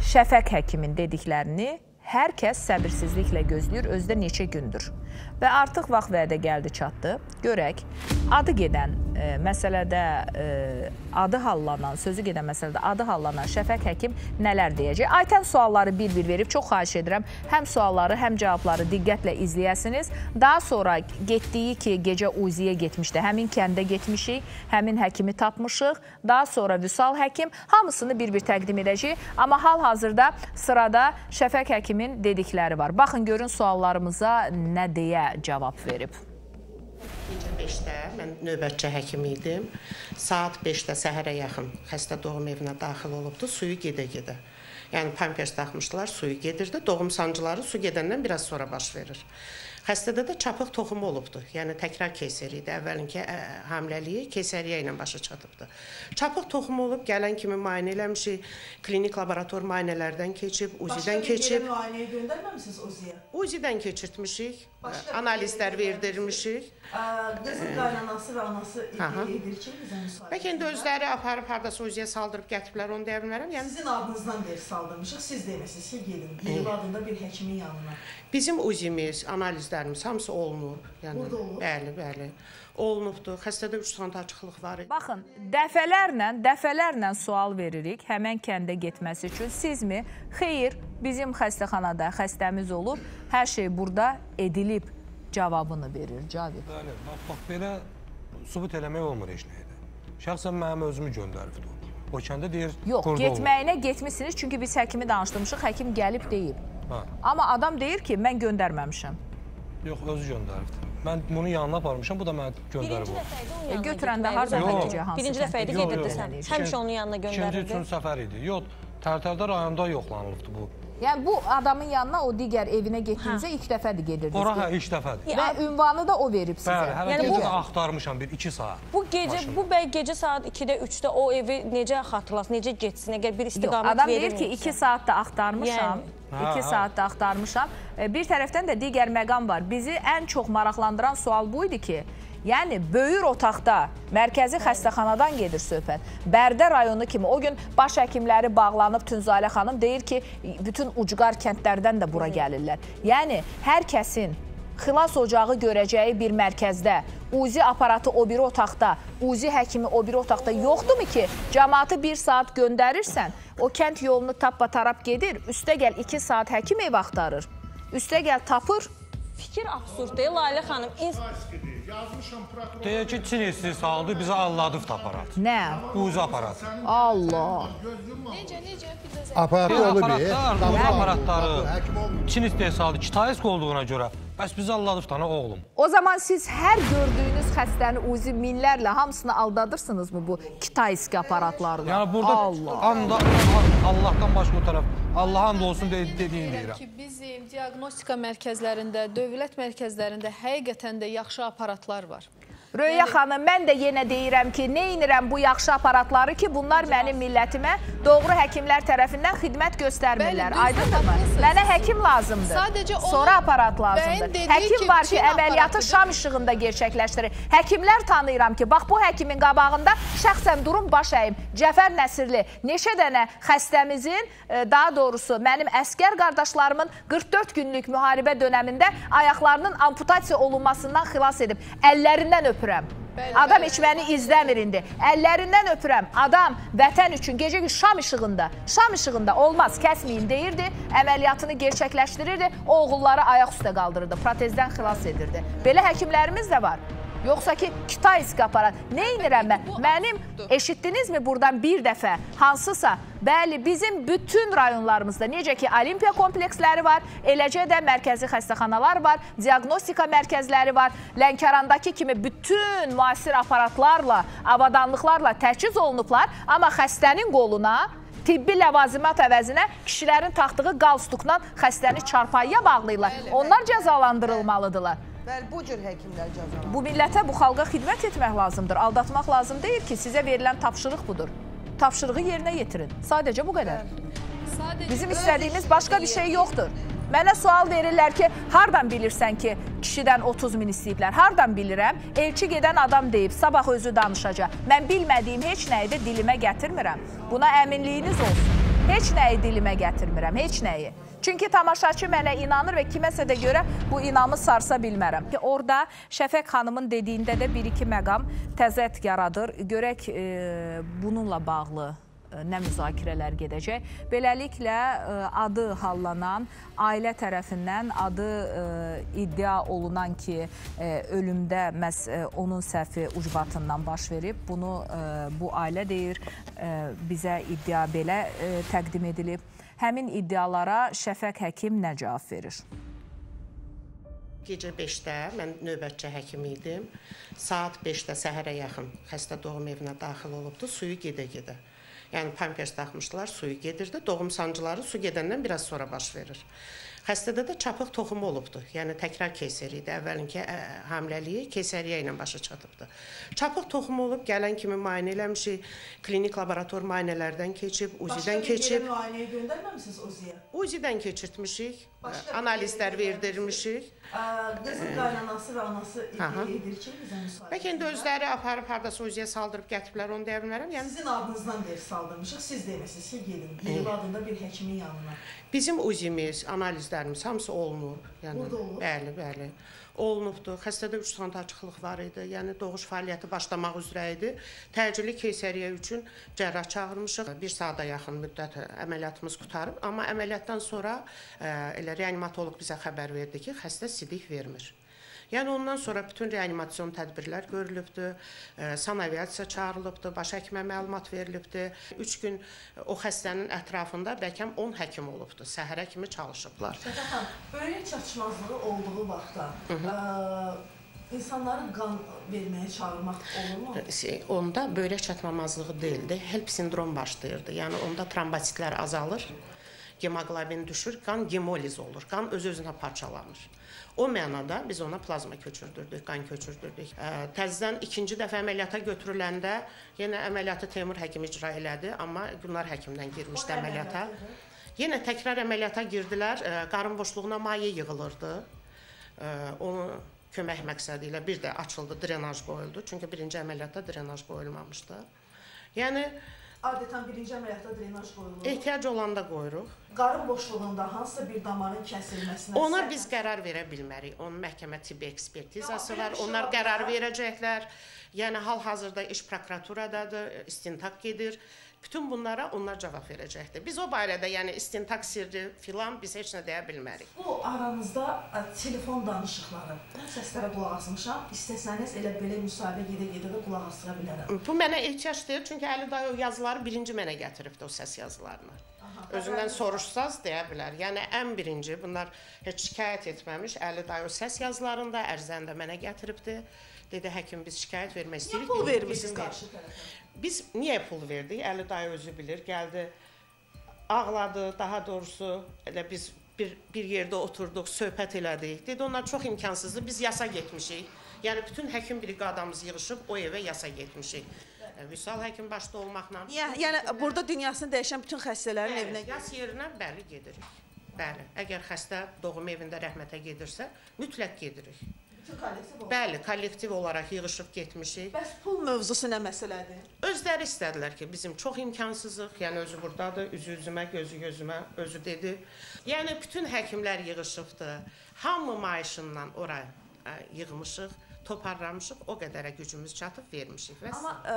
Şəfəq həkimin dediklərini hər kəs səbirsizliklə gözləyir, özdə neçə gündür. Və artıq vaxt vədə gəldi çatdı. Görək, adı gedən e, məsələdə e, adı hallanan, sözü gedən məsələdə adı hallanan Şəfəq həkim nələr deyəcək? Aytən sualları bir-bir verib çox xahiş edirəm. Həm sualları, həm cavabları diqqətlə izləyəsiniz. Daha sonra getdiyi ki, gecə Uziyə getmişdi. Həmin kəndə getmişik, həmin həkimi tapmışıq. Daha sonra Vüsal həkim hamısını bir-bir təqdim edəcəyik. Amma hal-hazırda sırada Şəfəq həkimin dedikləri var. Baxın görün suallarımıza nə deyə cavab verib. Gecə 5-də mən növbətçi həkim idim. Saat 5-də səhərə yaxın xəstə doğum evinə daxil olubdu, suyu gedə-gedə. Yəni pampers taxmışdılar, suyu gedirdi. Doğum sancıları su gedəndən biraz sonra baş verir. Xəstədə də çapıq toxumu olubdu. Yəni təkrar keyseri idi. Əvvəlinki hamiləliyi keyseriya ilə başa çatıbdı. Çapıq toxumu olub, gələn kimi müayinə eləmişik. Klinik laborator müayinələrdən keçib, UZI-dən keçib. Başqa bir müayinəyə göndərməmisiniz Uziyə? UZI-dən keçirtmişik. Başqa bir Analizlər verdirmişik. Qızın qaynanası və anası edir ki, bizə müsahibə. Bəlkə indi özləri aparıb hardasa UZI-yə saldırıb gətiriblər, onu deyə bilmərəm. Yəni Sizin adınızdan deyir saldırmışıq, siz demisiniz ki, gedin Yeni adında bir həkimin yanına. Bizim UZI-miz, analizlərimiz hamısı olunub. Yəni Burada olub? bəli, bəli. Olunubdu. Xəstədə 3 sant açıqlıq var idi. Baxın, dəfələrlə, dəfələrlə sual veririk həmən kəndə getməsi üçün. Sizmi? Xeyr, bizim xəstəxanada xəstəmiz olub, hər şey burada edilib cavabını verir Cavid. Bəli, bax, bax belə sübut eləmək olmur heç nəyə. Şəxsən mənim özümü göndəribdi o. O kəndə deyir, Yox, qurdu olur. getməyinə getmisiniz çünki biz həkimi danışdırmışıq, həkim gəlib deyib. Hə. Amma adam deyir ki, mən göndərməmişəm. Yox, özü göndəribdi. Mən bunu yanına aparmışam, bu da mənə göndərib. Birinci o. dəfə idi onun E, yanına götürəndə hardan biləcək, hansı Birinci dəfə idi gedirdi sən. İkinci- Həmişə onun yanına İkinci, göndərirdi. üçüncü səfər idi. Yox, Tərtərdə rayonda yoxlanılıbdı bu. Yəni bu adamın yanına o digər evinə getdiyinizə ilk dəfədir gedirdiniz. Ora hə, ilk dəfədir. Və ünvanı da o verib sizə. Bəli, hələ Yəni yəni, bu- axtarmışam bir 2 saat. Bu gecə, Maşın. bu bəy gecə saat 2-də, 3-də o evi necə xatırlasın, necə getsin, əgər bir istiqamət adam deyir ki, verilmirsə. 2 saatda axtarmışam. Yəni. 2 Hə, hə. saatda axtarmışam. E, Bir tərəfdən də digər məqam var. Bizi ən çox maraqlandıran sual bu idi ki, yəni böyür otaqda mərkəzi xəstəxanadan gedir söhbət. Bərdə rayonu kimi o gün baş həkimləri bağlanıb Tünzalə xanım deyir ki, bütün ucqar kəndlərdən də bura gəlirlər. Yəni hər kəsin xilas ocağı görəcəyi bir mərkəzdə UZI aparatı o biri otaqda, UZI həkimi o biri otaqda yoxdurmu ki, cəmaatı 1 saat göndərirsən, o kənd yolunu tappa-tarap gedir, üstə gəl 2 saat həkim ev axtarır. Üstə gəl tapır. Fikir absurddur. Layla xanım, ins- Deyir ki, Çin istisi aldı, bizə alladıv aparat. Nə? Uzi aparat. Allah. Aparatı Deyir, olub. aparatlar, uzi aparatları. Çin istehsalı Kitaysk olduğuna görə bəs bizə alladıv tane oğlum. O zaman siz hər gördüyünüz xəstəni UZI minlərlə hamısını aldadırsınızmı bu Kitayski aparatlarla? Yəni burada Allah. anda Allahdan başqa o tərəf Allah and olsun de dediyini deyirəm. ki, bizim diaqnostika mərkəzlərində, dövlət mərkəzlərində həqiqətən də yaxşı aparatlar var. Röya xanım, mən də yenə deyirəm ki, nə edirəm bu yaxşı aparatları ki, bunlar mənim millətimə doğru həkimlər tərəfindən xidmət göstərmirlər. Aydındırmı? Mənə həkim lazımdır. Sadəcə onu- Sonra aparat lazımdır. Həkim ki, var ki, əməliyyatı şam işığında gerçəkləşdirir. Həkimlər tanıyıram ki, bax bu həkimin qabağında şəxsən durum baş əyim. Cəfər Nəsirli neçə dənə xəstəmizin, e, daha doğrusu mənim əskər qardaşlarımın 44 günlük müharibə dövründə ayaqlarının amputasiya olunmasından xilas edib. Əllərindən öpürəm. Bəli, Adam heç məni izləmir indi. Əllərindən öpürəm. Adam vətən üçün gecə gün şam işığında, şam işığında olmaz, kəsməyin deyirdi. Əməliyyatını gerçəkləşdirirdi. O oğulları ayaq üstə qaldırırdı, protezdən xilas edirdi. Belə həkimlərimiz də var. Yoxsa ki, Kitaysk aparat. Nə edirəm mən? Mənim eşitdinizmi buradan bir dəfə hansısa Bəli, bizim bütün rayonlarımızda necə ki Olimpiya kompleksləri var, eləcə də mərkəzi xəstəxanalar var, diaqnostika mərkəzləri var. Lənkərandakı kimi bütün müasir aparatlarla, avadanlıqlarla təchiz olunublar, amma xəstənin qoluna tibbi ləvazimat əvəzinə kişilərin taxdığı qalstukla xəstəni çarpayıya bağlayırlar. Onlar cəzalandırılmalıdırlar. Bəli, bu cür həkimlər cəzalanır. Bu millətə, bu xalqa xidmət etmək lazımdır. Aldatmaq lazım deyil ki, sizə verilən tapşırıq budur. Tapşırığı yerinə yetirin. Sadəcə bu qədər. Sadəcə Bizim istədiyimiz başqa bir şey yoxdur. Mənə sual verirlər ki, hardan bilirsən ki, kişidən 30 min istəyiblər? Hardan bilirəm? Elçi gedən adam deyib, sabah özü danışacaq. Mən bilmədiyim heç nəyi də dilimə gətirmirəm. Buna əminliyiniz olsun. Heç nəyi dilimə gətirmirəm, heç nəyi. Çünki tamaşaçı mənə inanır və kiməsə də görə bu inamı sarsa bilmərəm. Orada Şəfəq xanımın dediyində də bir-iki məqam təzət yaradır. Görək e, bununla bağlı e, nə müzakirələr gedəcək. Beləliklə e, adı hallanan, ailə tərəfindən adı e, iddia olunan ki, ölümdə məhz onun səhvi ucbatından baş verib. Bunu bu ailə deyir, bizə iddia belə təqdim edilib. Həmin iddialara Şəfəq həkim nə cavab verir? Gecə 5-də mən növbətçi həkim idim. Saat 5-də səhərə yaxın xəstə doğum evinə daxil olubdu, suyu gedə-gedə. Yəni pampers taxmışdılar, suyu gedirdi. Doğum sancıları su gedəndən biraz sonra baş verir. Xəstədə də çapıq toxumu olubdu. Yəni təkrar keyseri idi. Əvvəlinki hamiləliyi keyseriya ilə başa çatıbdı. Çapıq toxumu olub, gələn kimi müayinə eləmişik. Klinik laborator müayinələrdən keçib, UZI-dən keçib. Başqa bir müayinəyə göndərməmisiniz UZI-yə? UZI-dən keçirtmişik. Başqa Analizlər bir verdirmişik. Qızın qaynanası və anası edir ki, bizə müsahibə. Bəlkə indi özləri aparıb hardasa UZI-yə saldırıb gətiriblər, onu deyə bilmərəm. Yəni Sizin adınızdan deyir saldırmışıq. Siz demisiniz ki, gedin Yeriv adında bir həkimin yanına. Bizim uzimiz, analizlərimiz hamısı olunub. Yəni Burada olub? bəli, bəli. Olunubdu. Xəstədə 3 sant açıqlıq var idi. Yəni doğuş fəaliyyəti başlamaq üzrə idi. Təcili keysəriyyə üçün cərrah çağırmışıq. 1 saata yaxın müddət əməliyyatımız qutarıb, amma əməliyyatdan sonra ə, elə reanimatoloq bizə xəbər verdi ki, xəstə sidik vermir. Yəni ondan sonra bütün reanimasyon tədbirlər görülübdü, e, sanaviasiya çağırılıbdı, baş həkimə məlumat verilibdi. 3 gün o xəstənin ətrafında bəlkə 10 həkim olubdu. Səhərə kimi çalışıblar. Xanım, böyük çatışmazlığı olduğu vaxtda ə, insanları qan verməyə çağırmaq olurmu? E, Onda böyrək çatmamazlığı deyildi, HELP sindrom başlayırdı. Yəni onda trombositlər azalır, hemoqlobin düşür, qan gemoliz olur, qan öz-özünə parçalanır. O mənada biz ona plazma köçürdürdük, qan köçürdürdük. Təzədən ikinci dəfə əməliyyata götürüləndə yenə əməliyyatı Teymur həkim icra elədi, amma Günar həkimdən girmişdi əməliyyata. Yenə təkrar əməliyyata girdilər, qarın boşluğuna maye yığılırdı. Onu kömək məqsədi ilə bir də açıldı, drenaj qoyuldu. Çünki birinci əməliyyatda drenaj qoyulmamışdı. Yəni Adətən birinci əməliyyatda drenaj qoyulur. ehtiyac olanda qoyuruq. Qarın boşluğunda hansısa bir damarın kəsilməsinə Ona biz qərar verə bilmərik. Onun məhkəmə tibbi ekspertizası var. Onlar qərar verəcəklər. Yəni hal-hazırda iş prokuratuuradadır, istintaq gedir. Bütün bunlara onlar cavab verəcəkdir. Biz o barədə, yəni istintaq sirri filan biz heç nə deyə bilmərik. Bu aranızda ə, telefon danışıqları. Mən səslərə qulaq asmışam. İstəsəniz elə belə müsahibə gedə-gedə də qulaq asıra bilərəm. Bu mənə ehtiyac deyil, çünki Əli dayı o yazıları birinci mənə gətiribdi o səs yazılarını. Özündən soruşsaz deyə bilər. Yəni ən birinci bunlar heç şikayət etməmiş Əli dayı səs yazılarında ərzəndə mənə gətiribdi. Dedi həkim biz şikayət vermək Niyə istəyirik. pul Bizim- vermisiniz qarşı tərəfə? Biz niyə pul verdik? Əli dayı özü bilir. Gəldi, ağladı, daha doğrusu elə biz bir bir yerdə oturduq, söhbət elədik. Dedi onlar çox imkansızdır. Biz yasa getmişik. Yəni bütün həkim briqadamız yığılıb o evə yasa getmişik. E, Vüsal həkim başda olmaqla. Yəni, yəni burada dünyasını dəyişən bütün xəstələrin Bəli, evinə yas yerinə bəli gedirik. Bəli, əgər xəstə doğum evində rəhmətə gedirsə, mütləq gedirik. Kollektiv. Bəli, kollektiv olaraq yığılıb getmişik. Bəs pul mövzusu nə məsələdir? Özləri istədilər ki, bizim çox imkansızıq, yəni özü burdadır, üzü üzümə, gözü gözümə, özü dedi. Yəni bütün həkimlər yığılışıbdı. Hamı maaşından ora ə, yığmışıq, toparlamışıq, o qədərə gücümüz çatıb vermişik və Amma ə,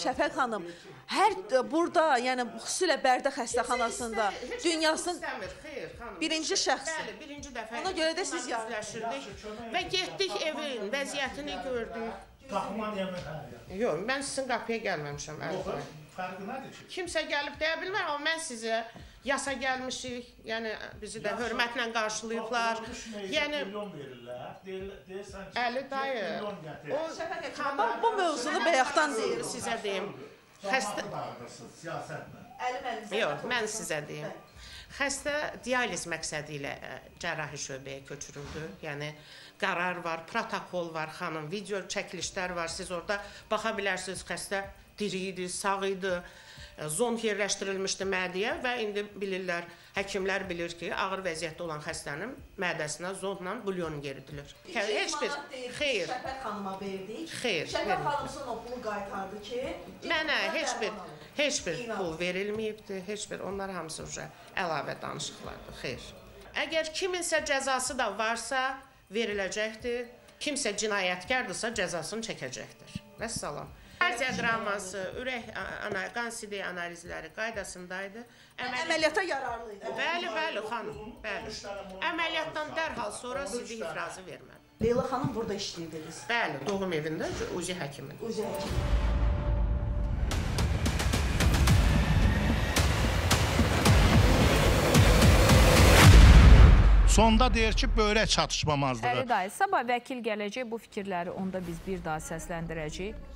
Şəfəq xanım, hər burada, yəni xüsusilə Bərdə xəstəxanasında dünyasının istəmir, xeyr, xanım. Birinci şəxs. Bəli, birinci dəfə. Ona görə də siz yardım və getdik evin vəziyyətini gördük. Qapıma niyə mən Yox, mən sizin qapıya gəlməmişəm əlbəttə. Fərqi nədir ki? Kimsə gəlib deyə bilmər, amma mən sizə yasa gəlmişik. Yəni bizi də hörmətlə qarşılayıblar. Yəni milyon verirlər. Deyir, deyirsən ki, Əli dayı, o Bax, bu mövzunu bayaqdan deyir. sizə deyim. Xəstə siyasətlə. Əlim əlinizə. Yox, mən sizə deyim. Xəstə dializ məqsədi ilə ə, cərrahi şöbəyə köçürüldü. Yəni qərar var, protokol var, xanım, video çəkilişlər var. Siz orada baxa bilərsiniz xəstə diri idi, sağ idi. Zon yerləşdirilmişdi mədiyə və indi bilirlər, həkimlər bilir ki, ağır vəziyyətdə olan xəstənin mədəsinə zonla bulyon yeridilir. Heç bir xeyr. Şəfət xanıma verdik. Şəfət vermədik. xanım sonra o pulu qaytardı ki, Mənə heç bir heç bir pul verilməyibdi, heç bir onlar hamısı uje əlavə danışıqlardır. Xeyr. Əgər kiminsə cəzası da varsa veriləcəkdir. Kimsə cinayətkardırsa cəzasını çəkəcəkdir. Vəssalam. Hər diaqramması, ürək ana qan sidik analizləri qaydasındaydı. Əməliyyat Əməliyyata yararlı idi. Bəli, bəli, xanım, bəli. Əməliyyatdan dərhal sonra sidik ifrazı vermədi. Leyla xanım burada işləyirdiniz. Bəli, doğum evində uzi həkimi. Özü həkim. Sonda deyir ki, böyrək çatışmamazlığı. Əli dayı, sabah vəkil gələcək bu fikirləri onda biz bir daha səsləndirəcəyik.